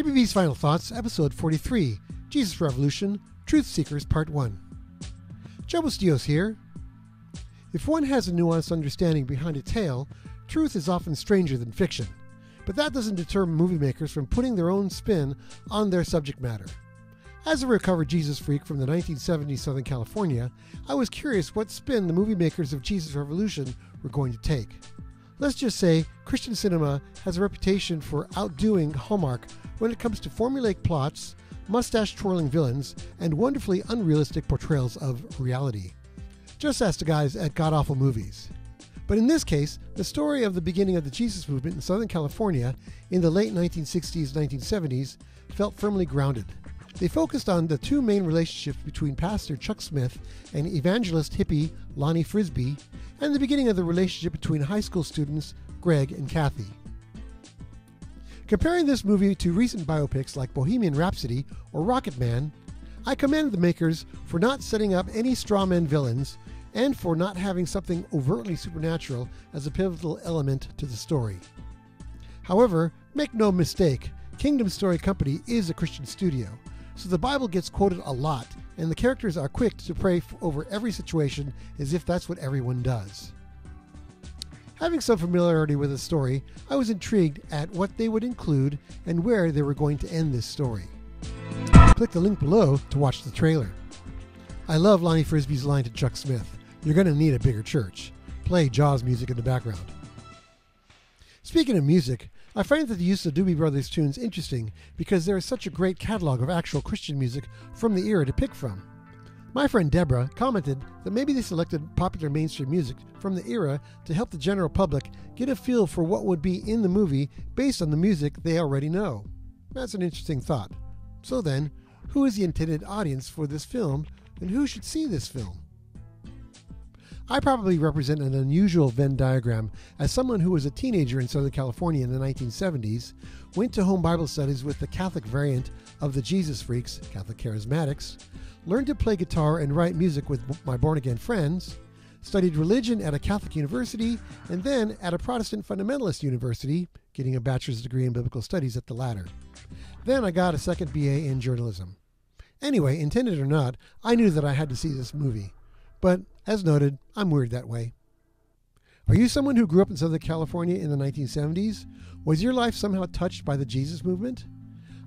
JBB's Final Thoughts, Episode 43 Jesus Revolution Truth Seekers, Part 1. Joe Bustillos here. If one has a nuanced understanding behind a tale, truth is often stranger than fiction. But that doesn't deter movie makers from putting their own spin on their subject matter. As a recovered Jesus freak from the 1970s Southern California, I was curious what spin the movie makers of Jesus Revolution were going to take. Let's just say Christian cinema has a reputation for outdoing Hallmark when it comes to formulaic plots, mustache twirling villains, and wonderfully unrealistic portrayals of reality. Just ask the guys at God Awful Movies. But in this case, the story of the beginning of the Jesus movement in Southern California in the late 1960s 1970s felt firmly grounded. They focused on the two main relationships between Pastor Chuck Smith and evangelist hippie Lonnie Frisbee, and the beginning of the relationship between high school students Greg and Kathy. Comparing this movie to recent biopics like Bohemian Rhapsody or Rocketman, I commend the makers for not setting up any strawman villains and for not having something overtly supernatural as a pivotal element to the story. However, make no mistake, Kingdom Story Company is a Christian studio, so the Bible gets quoted a lot, and the characters are quick to pray over every situation as if that's what everyone does. Having some familiarity with the story, I was intrigued at what they would include and where they were going to end this story. Click the link below to watch the trailer. I love Lonnie Frisbee's line to Chuck Smith You're going to need a bigger church. Play Jaws music in the background. Speaking of music, I find that the use of Doobie Brothers tunes interesting because there is such a great catalog of actual Christian music from the era to pick from. My friend Deborah commented that maybe they selected popular mainstream music from the era to help the general public get a feel for what would be in the movie based on the music they already know. That's an interesting thought. So then, who is the intended audience for this film and who should see this film? I probably represent an unusual Venn diagram as someone who was a teenager in Southern California in the 1970s, went to home Bible studies with the Catholic variant of the Jesus Freaks, Catholic Charismatics, learned to play guitar and write music with my born again friends, studied religion at a Catholic university, and then at a Protestant fundamentalist university, getting a bachelor's degree in biblical studies at the latter. Then I got a second BA in journalism. Anyway, intended or not, I knew that I had to see this movie. But as noted, I'm weird that way. Are you someone who grew up in Southern California in the 1970s? Was your life somehow touched by the Jesus movement?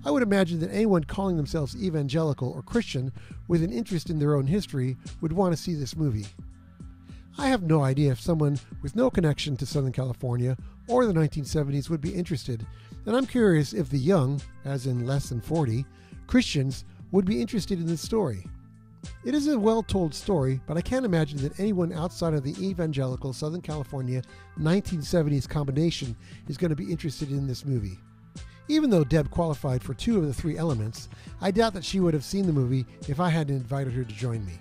I would imagine that anyone calling themselves evangelical or Christian with an interest in their own history would want to see this movie. I have no idea if someone with no connection to Southern California or the 1970s would be interested, and I'm curious if the young, as in less than 40, Christians would be interested in this story. It is a well told story, but I can't imagine that anyone outside of the evangelical Southern California 1970s combination is going to be interested in this movie. Even though Deb qualified for two of the three elements, I doubt that she would have seen the movie if I hadn't invited her to join me.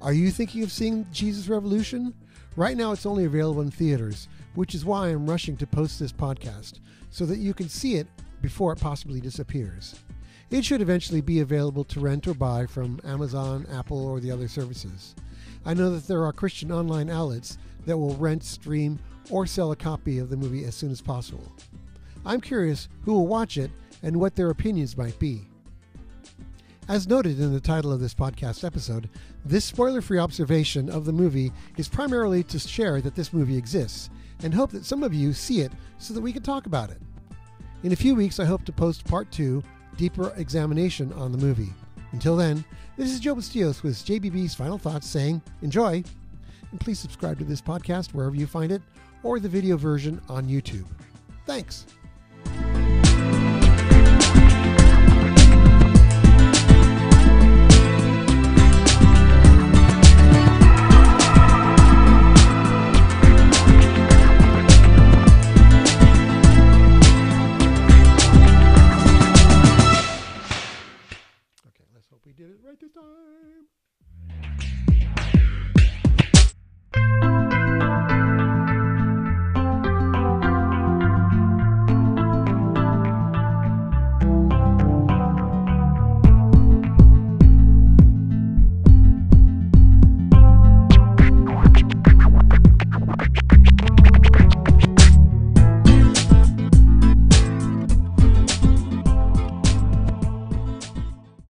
Are you thinking of seeing Jesus Revolution? Right now, it's only available in theaters, which is why I'm rushing to post this podcast, so that you can see it before it possibly disappears. It should eventually be available to rent or buy from Amazon, Apple, or the other services. I know that there are Christian online outlets that will rent, stream, or sell a copy of the movie as soon as possible. I'm curious who will watch it and what their opinions might be. As noted in the title of this podcast episode, this spoiler free observation of the movie is primarily to share that this movie exists and hope that some of you see it so that we can talk about it. In a few weeks, I hope to post part two deeper examination on the movie. Until then, this is Joe Bustillos with JBB's Final Thoughts saying, enjoy, and please subscribe to this podcast wherever you find it or the video version on YouTube. Thanks. this time.